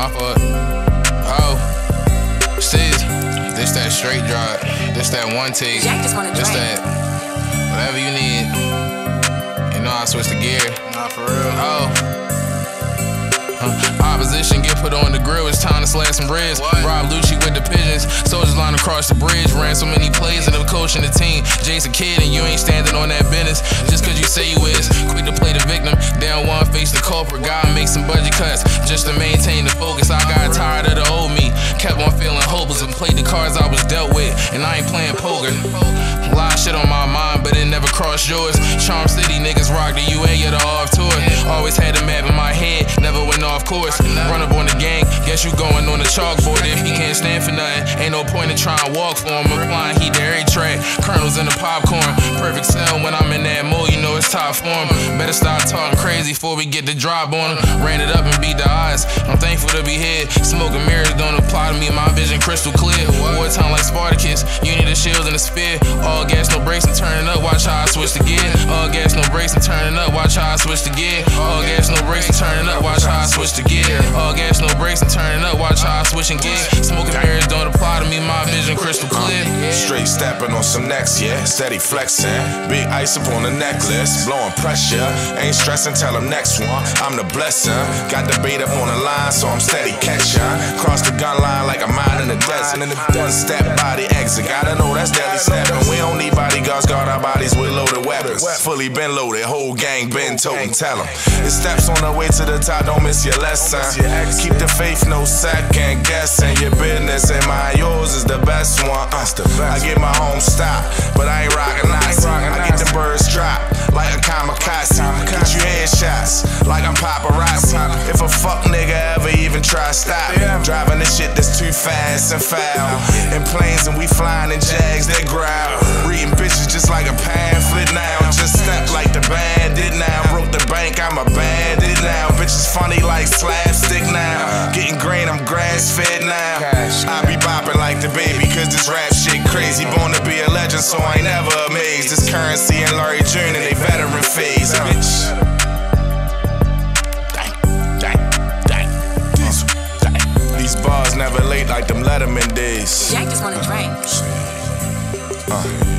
My fault. Oh, sis, this that straight drop. This that one take. Jack just wanna This that whatever you need. You know I switch the gear. Nah, for real. Oh. Huh. Opposition get put on the grill, it's time to slash some ribs. What? Rob Lucci with the pigeons. Soldiers line across the bridge. Ran so many plays and I'm coaching the team. Jason Kidd and you ain't standing on that business. Just cause you say you is. Quick to play the victim. Face the culprit. Gotta make some budget cuts just to maintain the focus. I got tired of the old me. Kept on feeling hopeless and played the cards I was dealt with. And I ain't playing poker. A lot of shit on my mind, but it never crossed yours. Charm City niggas rock the UA or the off tour. Always had a map in my head, never went off course. Run up on the gang, guess you going on the chalkboard. If he can't stand for nothing, ain't no point in trying to walk for him. Applying heat to every track, kernels in the popcorn. Perfect cell when I'm in that mood, you it's top form. Better stop talking crazy before we get the drop on him. Ran it up and beat the odds. I'm thankful to be here. Smoking mirrors don't apply to me, my vision crystal clear. Wartime like Spartacus, you shield and a spear. All gas, no brakes, and turning up. Watch how I switch the gear. All gas, no brakes, and turning up. Watch how I switch the gear. All gas, no brakes, and turning up. Watch how I switch the gear. All gas, no brakes, and turning up. Watch how I switch and gear. Smoking mirrors don't apply to me, my vision crystal clear. Straight stepping on some necks, yeah. Steady flexing. Big ice up on the necklace. Blowing pressure. Ain't stressing, tell them next one. I'm the blessing. Got the bait up on the line, so I'm steady catching. Cross the gun line like a mine in the desert. The one step body exit. Gotta know that's deadly stepping. We don't need bodyguards, guard our bodies with loaded weapons. Fully been loaded, whole gang been toting. Tell them. It steps on the way to the top, don't miss your lesson. Keep the faith, no second guessing. Your business and mine, yours is the best one. Uh, I get my home stop, but I ain't rockin' Nazi. I get the birds drop like a kamikaze. Get you headshots too fast and foul. In planes and we flying in jags that growl. Reading bitches just like a pamphlet now. Just step like the bandit now. Broke the bank, I'm a bandit now. Bitches funny like slapstick now. Getting green, I'm grass fed now. I be bopping like the baby, cause this rap shit crazy. Born to be a legend, so I ain't never amazed. This Curren$y and Larry June in they veteran like them Letterman days. Jack just wanna drink. Uh.